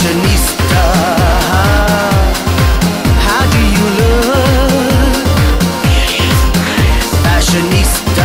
fashionista How do you look? Fashionista